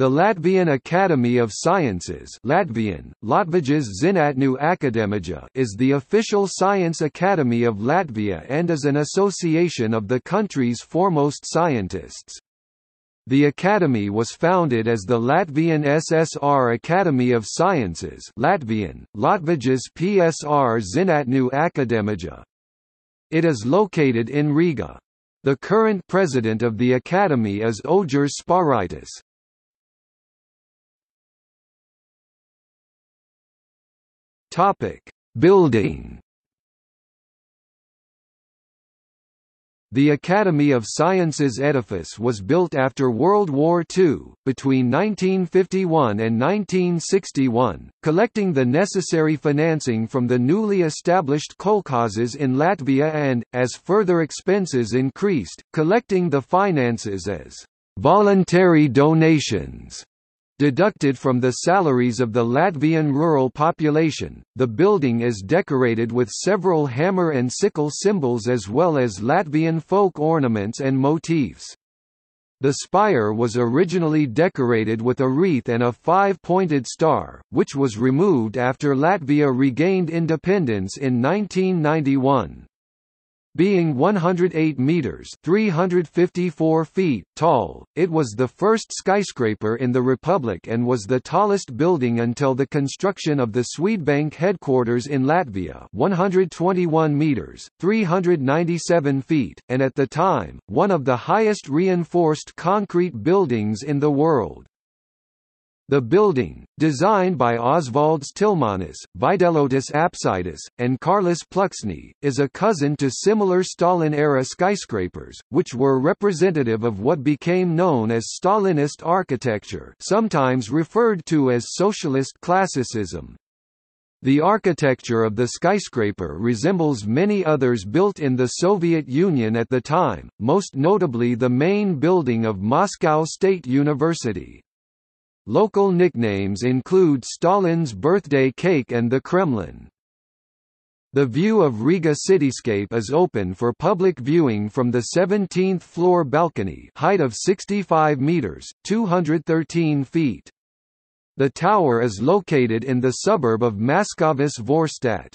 The Latvian Academy of Sciences Latvian, Latvijas Zinātņu akadēmija is the official science academy of Latvia and is an association of the country's foremost scientists. The academy was founded as the Latvian SSR Academy of Sciences Latvian, Latvijas PSR Zinātņu akadēmija. It is located in Riga. The current president of the academy is Ojārs Spārītis. Topic: Building. The Academy of Sciences edifice was built after World War II, between 1951 and 1961, collecting the necessary financing from the newly established kolkhozes in Latvia and, as further expenses increased, collecting the finances as voluntary donations. Deducted from the salaries of the Latvian rural population, the building is decorated with several hammer and sickle symbols as well as Latvian folk ornaments and motifs. The spire was originally decorated with a wreath and a five-pointed star, which was removed after Latvia regained independence in 1991 being 108 meters (354 feet) tall. It was the first skyscraper in the republic and was the tallest building until the construction of the Swedbank headquarters in Latvia, 121 meters (397 feet), and at the time, one of the highest reinforced concrete buildings in the world. The building, designed by Osvalds Tilmanis, Vaidelotis Apsītis, and Karlis Pluksne, is a cousin to similar Stalin-era skyscrapers, which were representative of what became known as Stalinist architecture sometimes referred to as socialist classicism. The architecture of the skyscraper resembles many others built in the Soviet Union at the time, most notably the main building of Moscow State University. Local nicknames include Stalin's birthday cake and the Kremlin. The view of Riga cityscape is open for public viewing from the 17th floor balcony height of 65 meters 213 feet. The tower is located in the suburb of Maskavas Vorstadt.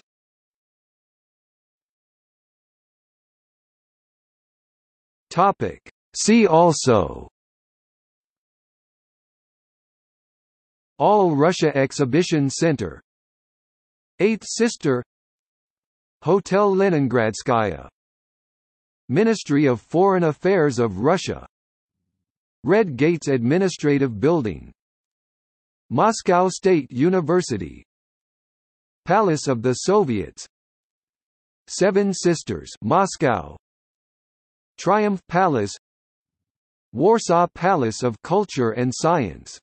See also All Russia Exhibition Center. Eighth Sister. Hotel Leningradskaya. Ministry of Foreign Affairs of Russia. Red Gates Administrative Building. Moscow State University. Palace of the Soviets. Seven Sisters Moscow. Triumph Palace. Warsaw Palace of Culture and Science